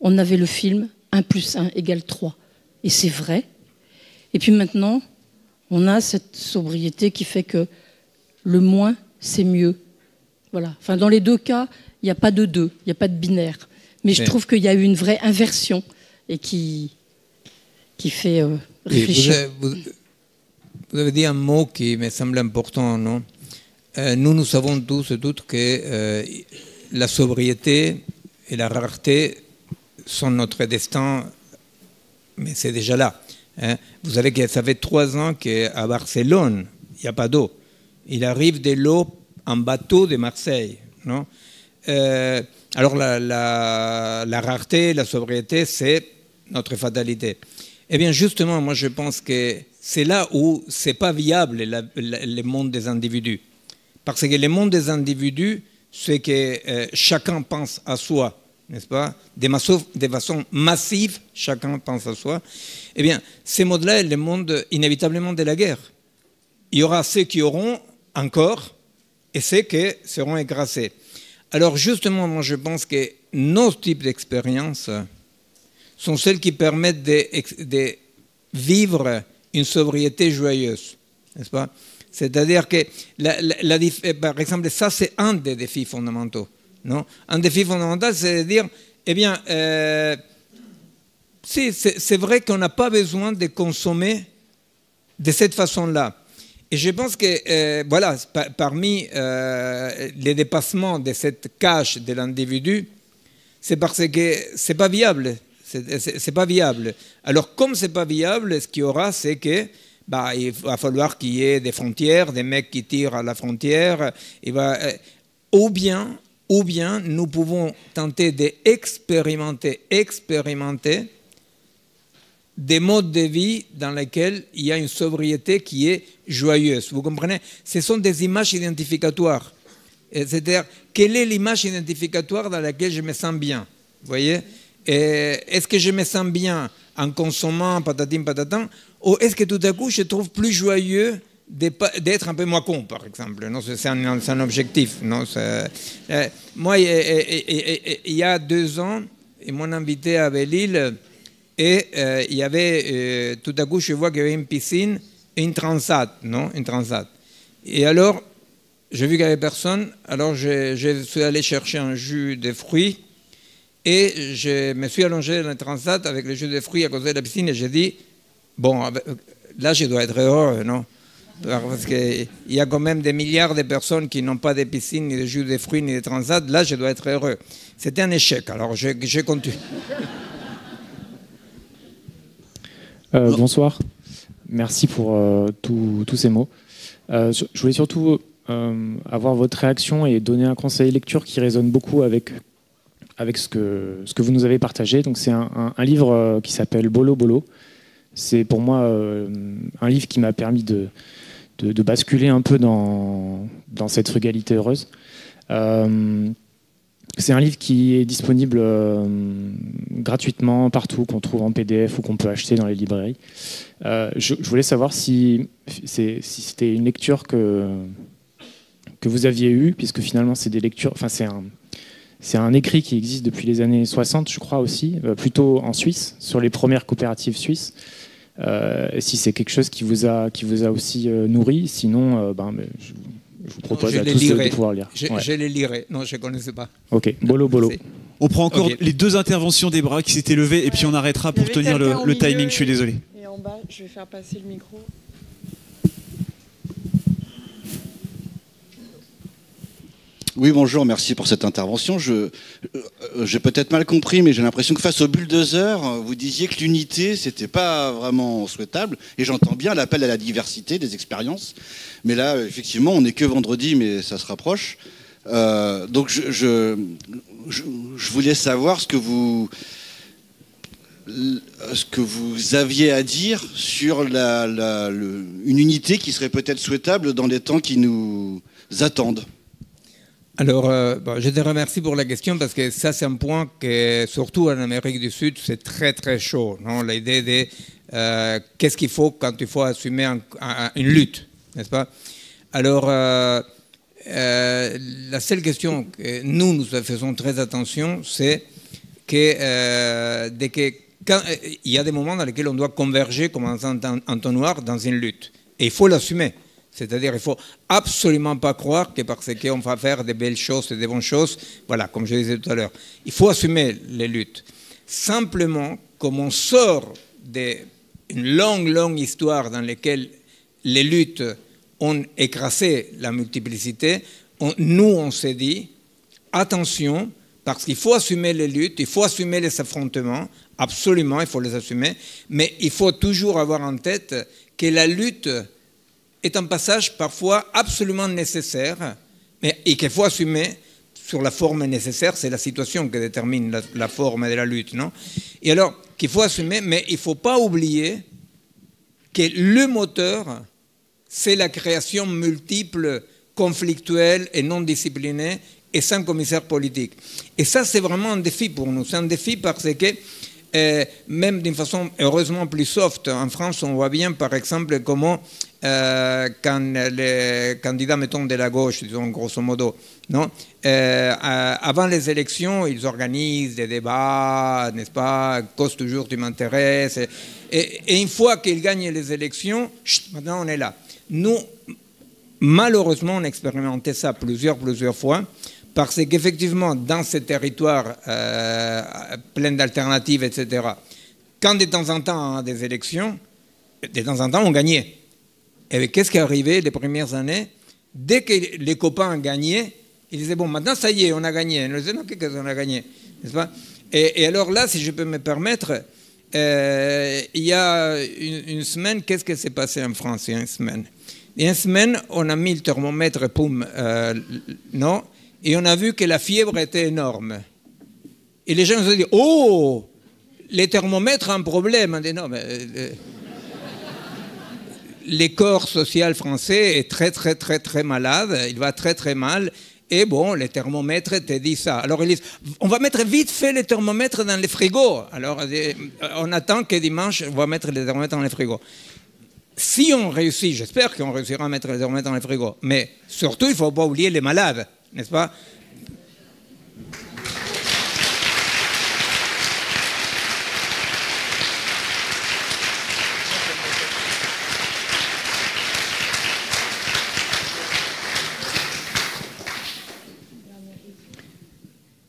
Speaker 6: on avait le film 1 plus 1 égale 3. Et c'est vrai. Et puis maintenant, on a cette sobriété qui fait que le moins, c'est mieux. Voilà. Enfin, dans les deux cas, il n'y a pas de deux, il n'y a pas de binaire. Mais je trouve qu'il y a eu une vraie inversion et qui, qui fait euh, réfléchir.
Speaker 1: Vous avez, vous avez, dit un mot qui me semble important, non? Nous, nous savons tous et toutes que euh, la sobriété et la rareté sont notre destin, mais c'est déjà là. Hein. Vous savez que ça fait trois ans qu'à Barcelone, il n'y a pas d'eau. Il arrive de l'eau en bateau de Marseille. Euh, alors la, la, rareté, la sobriété, c'est notre fatalité. Eh bien justement, moi je pense que c'est là où c'est pas viable le monde des individus. Parce que le monde des individus, c'est que euh, chacun pense à soi, n'est-ce pas? De, façon massive, chacun pense à soi. Eh bien, ce monde-là est le monde inévitablement de la guerre. Il y aura ceux qui auront encore et ceux qui seront écrasés. Alors justement, moi je pense que nos types d'expériences sont celles qui permettent de, de vivre une sobriété joyeuse, c'est-à-dire que, eh, par exemple, ça c'est un des défis fondamentaux. Un défi fondamental, c'est de dire, eh bien, euh, si, c'est vrai qu'on n'a pas besoin de consommer de cette façon-là. Et je pense que, euh, voilà, parmi euh, les dépassements de cette cache de l'individu, c'est parce que c'est pas viable. C'est pas viable. Alors, comme c'est pas viable, ce qu'il y aura, c'est que bah, il va falloir qu'il y ait des frontières, des mecs qui tirent à la frontière. Il va, euh, ou, bien, ou bien nous pouvons tenter d'expérimenter, expérimenter des modes de vie dans lesquels il y a une sobriété qui est joyeuse. Vous comprenez? Ce sont des images identificatoires. C'est-à-dire, quelle est l'image identificatoire dans laquelle je me sens bien? Voyez? Est-ce que je me sens bien en consommant patatim patatin? Ou est-ce que tout à coup je trouve plus joyeux d'être un peu moins con, par exemple? C'est un, objectif. Non moi, il y a deux ans, ils m'ont invité à Belle-Île et euh, il y avait, euh, tout à coup, je vois qu'il y avait une piscine et une transat, non Une transat. Et alors, j'ai vu qu'il n'y avait personne, alors je, suis allé chercher un jus de fruits et je me suis allongé dans la transat avec le jus de fruits à côté de la piscine et j'ai dit, Bon, euh, là, je dois être heureux, non? Parce qu'il y a quand même des milliards de personnes qui n'ont pas de piscine, ni de jus de fruits, ni de transat. Là, je dois être heureux. C'était un échec, alors je, je continue.
Speaker 7: Euh, bonsoir. Merci pour euh, tous ces mots. je voulais surtout avoir votre réaction et donner un conseil lecture qui résonne beaucoup avec, avec ce, que, ce que vous nous avez partagé. C'est un, livre qui s'appelle Bolo Bolo c'est pour moi euh, un livre qui m'a permis de, basculer un peu dans, dans cette frugalité heureuse. Euh, c'est un livre qui est disponible euh, gratuitement partout, qu'on trouve en PDF ou qu'on peut acheter dans les librairies. je, voulais savoir si, si c'était une lecture que, que vous aviez eue, puisque finalement c'est des lectures, enfin c'est un, c'est un écrit qui existe depuis les années 60, je crois aussi, plutôt en Suisse, sur les premières coopératives suisses. Euh, si c'est quelque chose qui vous a, qui vous a aussi euh, nourri, sinon, euh, ben, je vous propose
Speaker 1: je
Speaker 7: à
Speaker 1: les
Speaker 7: tous de- de, pouvoir lire.
Speaker 1: Je,
Speaker 7: Ouais.
Speaker 1: je les lirai. Non, je ne connaissais pas.
Speaker 7: Ok, bolo bolo.
Speaker 2: On prend encore les deux interventions des bras qui s'étaient levés et puis on arrêtera pour tenir le, timing. Je suis désolé.
Speaker 5: Et en bas, je vais faire passer le micro.
Speaker 8: Oui, bonjour, merci pour cette intervention. Je, euh, j'ai peut-être mal compris, mais j'ai l'impression que face au bulldozer, euh, vous disiez que l'unité, c'était pas vraiment souhaitable. Et j'entends bien l'appel à la diversité des expériences. Mais là, effectivement, on n'est que vendredi, mais ça se rapproche. Euh, donc, je, je voulais savoir ce que vous ce que vous aviez à dire sur la, la- le- une unité qui serait peut-être souhaitable dans les temps qui nous attendent.
Speaker 1: Alors, euh, je te remercie pour la question parce que ça, c'est un point que, surtout en Amérique du Sud, c'est très très chaud. L'idée de euh, qu'est-ce qu'il faut quand il faut assumer un- un- une lutte, n'est-ce pas? Alors, euh, la seule question que nous, nous faisons très attention, c'est que, dès que il y a des moments dans lesquels on doit converger comme un entonnoir dans une lutte. Et il faut l'assumer. C'est-à-dire, il faut absolument pas croire que parce qu'on va faire des belles choses et des bonnes choses, voilà, comme je disais tout à l'heure, il faut assumer les luttes. Simplement, comme on sort d'une longue, longue histoire dans laquelle les luttes ont écrasé la multiplicité, nous, on s'est dit, attention, parce qu'il faut assumer les luttes, il faut assumer les affrontements, absolument, il faut les assumer, mais il faut toujours avoir en tête que la lutte est un passage parfois absolument nécessaire, mais, et qu'il faut assumer sur la forme nécessaire, c'est la situation qui détermine la, forme de la lutte, non? Et alors, qu'il faut assumer, mais il ne faut pas oublier que le moteur, c'est la création multiple, conflictuelle et non disciplinée et sans commissaire politique. Et ça, c'est vraiment un défi pour nous. C'est un défi parce que, euh, même d'une façon heureusement plus soft, en France, on voit bien, par exemple, comment, euh, quand les candidats, mettons, de la gauche, disons grosso modo, non Euh, euh, avant les élections, ils organisent des débats, n'est-ce pas Cause toujours, tu m'intéresses. Et, une fois qu'ils gagnent les élections, maintenant on est là. Nous, malheureusement, on a expérimenté ça plusieurs, plusieurs fois, parce qu'effectivement, dans ces territoires pleins d'alternatives, etc., quand de temps en temps, à des élections, de temps en temps, on gagnait. Et qu'est-ce qui est arrivé les premières années? Dès que les copains gagnaient, ils disaient, bon, maintenant, ça y est, on a gagné. Nous disaient, non, qu'est-ce qu'on a gagné? Pas? Et, et alors là, si je peux me permettre, euh, il y a une, semaine, qu'est-ce qui s'est passé en France? Il y a une semaine Il y a une semaine, on a mis le thermomètre, poum, euh, non? Et on a vu que la fièvre était énorme. Et les gens se sont dit, oh, les thermomètres ont un problème. On dit, non, mais... euh, le corps social français est très, très, très, très malade. Il va très, très mal. Et bon, les thermomètres te disent ça. Alors ils disent, on va mettre vite fait les thermomètres dans les frigos. Alors euh, on attend que dimanche, on va mettre les thermomètres dans les frigos. Si on réussit, j'espère qu'on réussira à mettre les thermomètres dans les frigos, mais surtout, il ne faut pas oublier les malades, n'est-ce pas?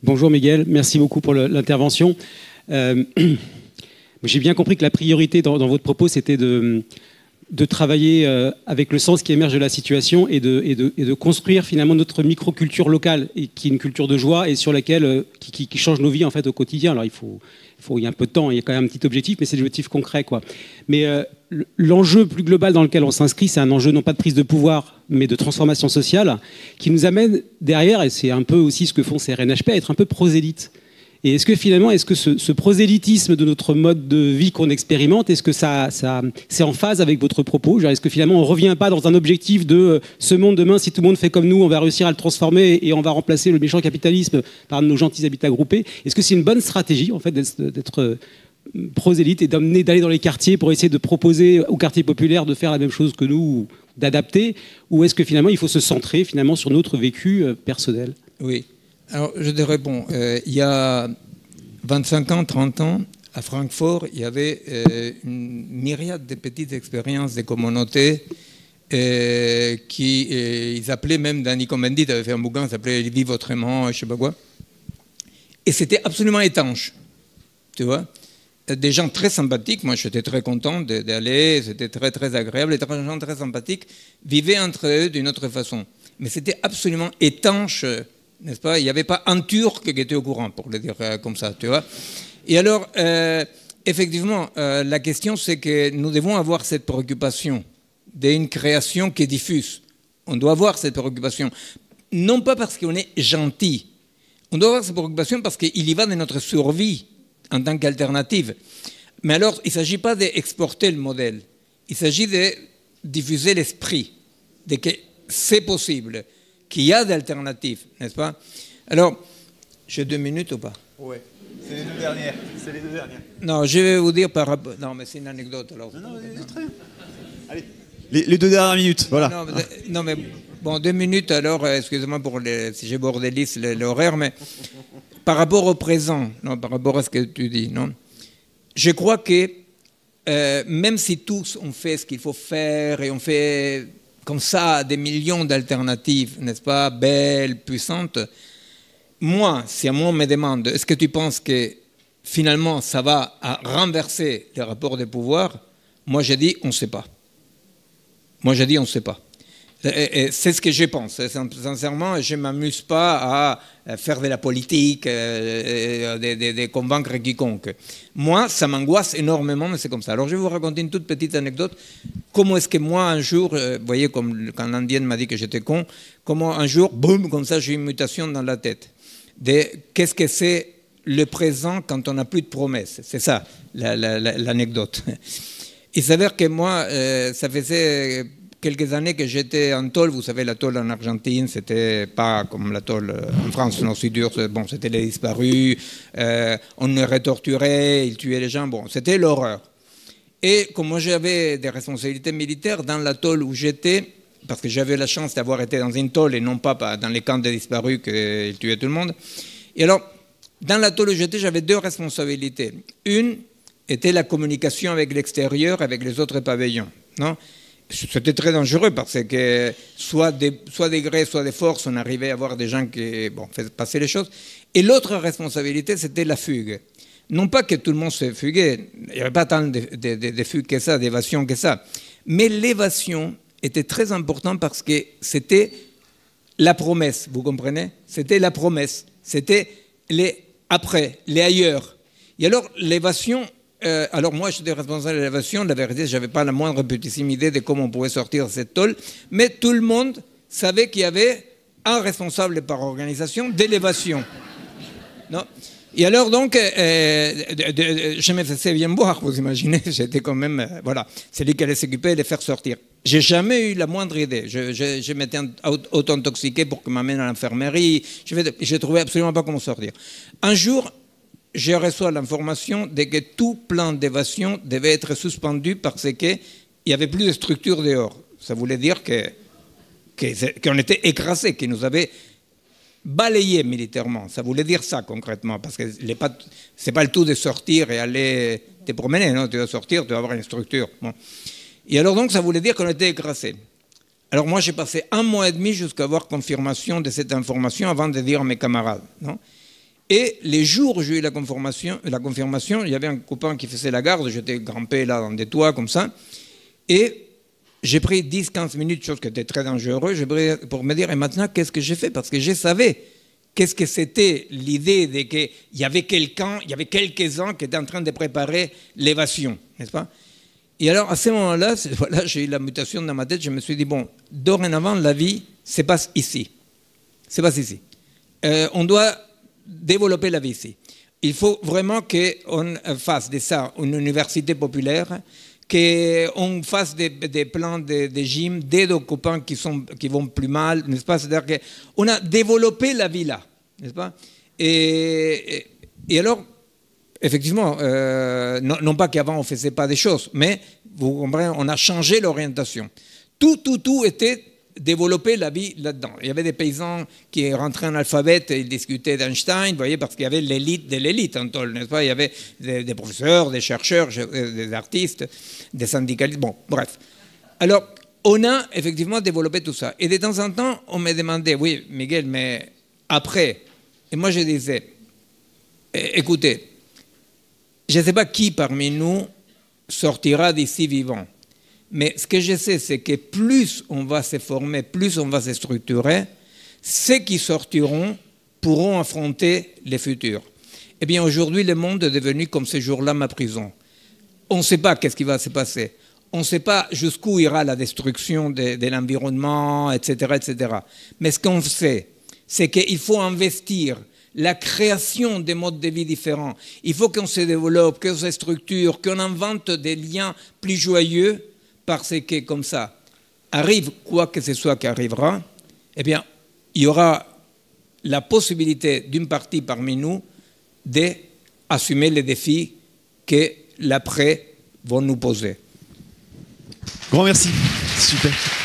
Speaker 9: Bonjour Miguel, merci beaucoup pour l'intervention. Euh, J'ai bien compris que la priorité dans, dans votre propos, c'était de, de travailler euh, avec le sens qui émerge de la situation et de, construire finalement notre microculture locale, et qui est une culture de joie et sur laquelle, euh, qui, change nos vies en fait au quotidien. Alors il faut, il faut, y a un peu de temps, il y a quand même un petit objectif, mais c'est des objectifs concrets quoi. Mais euh, l'enjeu plus global dans lequel on s'inscrit, c'est un enjeu non pas de prise de pouvoir, mais de transformation sociale, qui nous amène derrière, et c'est un peu aussi ce que font ces RNHP, à être un peu prosélytes. Et est-ce que finalement, est-ce que ce, prosélytisme de notre mode de vie qu'on expérimente, est-ce que ça, ça, c'est en phase avec votre propos? Est-ce que finalement, on ne revient pas dans un objectif de euh, ce monde demain, si tout le monde fait comme nous, on va réussir à le transformer et on va remplacer le méchant capitalisme par nos gentils habitats groupés? Est-ce que c'est une bonne stratégie, en fait, d'être- euh, prosélyte et d'aller dans les quartiers pour essayer de proposer aux quartiers populaires de faire la même chose que nous, ou d'adapter? Ou est-ce que finalement, il faut se centrer finalement sur notre vécu euh, personnel?
Speaker 1: Oui. Alors, je te réponds. Euh, il y a 25 ans, 30 ans, à Francfort, il y avait euh, une myriade de petites expériences de communautés et qui, ils appelaient même Danny Combendit, avait fait un bouquin qui s'appelait Vive autrement, je sais pas quoi. Et c'était absolument étanche, tu vois. Des gens très sympathiques, moi j'étais très content d'aller, c'était très très agréable, les gens très sympathiques vivaient entre eux d'une autre façon. Mais c'était absolument étanche, n'est-ce pas? Il n'y avait pas un Turc qui était au courant, pour le dire euh, comme ça, tu vois. Et alors, euh, effectivement, euh, la question c'est que nous devons avoir cette préoccupation d'une création qui diffuse. On doit avoir cette préoccupation. Non pas parce qu'on est gentil, on doit avoir cette préoccupation parce qu'il y va de notre survie en tant qu'alternative. Mais alors, il ne s'agit pas d'exporter le modèle, il s'agit de diffuser l'esprit, de que c'est possible, qu'il y a d'alternatives, n'est-ce pas? Alors, j'ai deux minutes ou pas?
Speaker 2: Oui, c'est les deux dernières. C'est les deux dernières.
Speaker 1: Non, je vais vous dire par rapport. Non, mais c'est une anecdote alors.
Speaker 2: Non, non, c'est très Allez. Les, deux dernières minutes, voilà.
Speaker 1: Non, mais, bon, deux minutes alors, euh, excusez-moi pour les, si j'ai bordéliste l'horaire, mais par rapport au présent, non, par rapport à ce que tu dis, non, je crois que euh, même si tous on fait ce qu'il faut faire et on fait comme ça des millions d'alternatives, n'est-ce pas, belles, puissantes, moi, si à moi on me demande, est-ce que tu penses que finalement ça va renverser les rapports de pouvoir Moi, j'ai dit, on ne sait pas. Moi, j'ai dit, on ne sait pas. C'est ce que je pense. Sincèrement, je ne m'amuse pas à faire de la politique, de, euh, de, convaincre quiconque. Moi, ça m'angoisse énormément, mais c'est comme ça. Alors, je vais vous raconter une toute petite anecdote. Comment est-ce que moi, un jour, euh, vous voyez, comme quand l'Indienne m'a dit que j'étais con, comment un jour, boum, comme ça, j'ai une mutation dans la tête. Qu'est-ce que c'est le présent quand on n'a plus de promesses? C'est ça, l'anecdote. Il s'avère que moi, euh, ça faisait quelques années que j'étais en tôle. Vous savez, la tôle en Argentine, c'était pas comme la tôle euh, en France, non, si dur. Bon, c'était les disparus, euh, on les retorturait, ils tuaient les gens. Bon, c'était l'horreur. Et comme moi j'avais des responsabilités militaires dans la tôle où j'étais, parce que j'avais la chance d'avoir été dans une tôle et non pas dans les camps des disparus qu'ils tuaient tout le monde. Et alors, dans la tôle où j'étais, j'avais deux responsabilités. Une, était la communication avec l'extérieur, avec les autres pavillons. Non? C'était très dangereux parce que soit des, soit des soit des forces, on arrivait à avoir des gens qui bon, faisaient passer les choses. Et l'autre responsabilité, c'était la fugue. Non pas que tout le monde se fuguait, il n'y avait pas tant de, de fugues que ça, d'évasion que ça, mais l'évasion était très importante parce que c'était la promesse, vous comprenez? C'était la promesse, c'était les après, les ailleurs. Et alors, l'évasion, euh, alors moi j'étais responsable de l'élévation, la vérité je n'avais pas la moindre petitime idée de comment on pouvait sortir de cette tôle, mais tout le monde savait qu'il y avait un responsable par organisation d'élévation. Non et alors donc, euh, euh, je me faisais bien boire, vous imaginez, j'étais quand même, voilà, c'est lui qui allait s'occuper de les faire sortir. J'ai jamais eu la moindre idée. Je, je, m'étais auto-intoxiqué pour que m'amène à l'infirmerie. Je ne trouvais absolument pas comment sortir. Un jour, je reçois l'information de que tout plan d'évasion devait être suspendu parce qu'il n'y avait plus de structure dehors. Ça voulait dire qu'on était écrasé, qu'ils nous avaient balayé militairement. Ça voulait dire ça concrètement, parce que ce n'est pas, le tout de sortir et aller te promener, non tu dois sortir, tu dois avoir une structure. Et alors donc ça voulait dire qu'on était écrasé. Alors moi j'ai passé un mois et demi jusqu'à avoir confirmation de cette information avant de dire à mes camarades. Et les jours où j'ai eu la confirmation, la confirmation, il y avait un copain qui faisait la garde, j'étais grimpé là dans des toits comme ça, et j'ai pris 10-15 minutes, chose qui était très dangereuse, pour me dire, et maintenant, qu'est-ce que j'ai fait? Parce que je savais qu'est-ce que c'était l'idée de qu'il y avait quelqu'un, il y avait quelques-uns qui étaient en train de préparer l'évasion, n'est-ce pas? Et alors, à ce moment-là, voilà, j'ai eu la mutation dans ma tête, je me suis dit, bon, dorénavant, la vie se passe ici. Se passe ici. Euh, on doit développer la vie ici. Il faut vraiment qu'on fasse de ça une université populaire, qu'on fasse des, plans de, gym, aux copains qui, sont, qui vont plus mal, n'est-ce pas? C'est-à-dire qu'on a développé la vie là, n'est-ce pas? Et, et, alors, effectivement, euh, non, non, pas qu'avant on ne faisait pas des choses, mais vous comprenez, on a changé l'orientation. Tout, tout, tout était développer la vie là-dedans. Il y avait des paysans qui rentraient en alphabet et ils discutaient d'Einstein, vous voyez, parce qu'il y avait l'élite de l'élite en Toll, n'est-ce pas? Il y avait des, professeurs, des chercheurs, euh, des artistes, des syndicalistes, bon, bref. Alors, on a effectivement développé tout ça. Et de temps en temps, on me demandait, oui, Miguel, mais après, et moi je disais, écoutez, je ne sais pas qui parmi nous sortira d'ici vivant. Mais ce que je sais, c'est que plus on va se former, plus on va se structurer, ceux qui sortiront pourront affronter les futurs. Eh bien, aujourd'hui, le monde est devenu comme ce jour-là ma prison. On ne sait pas qu'est-ce qui va se passer. On ne sait pas jusqu'où ira la destruction de, l'environnement, etc., etc. Mais ce qu'on sait, c'est qu'il faut investir la création des modes de vie différents. Il faut qu'on se développe, qu'on se structure, qu'on invente des liens plus joyeux, parce que comme ça, arrive quoi que ce soit qui arrivera, eh bien, il y aura la possibilité d'une partie parmi nous d'assumer les défis que l'après vont nous poser.
Speaker 2: Grand merci. Super.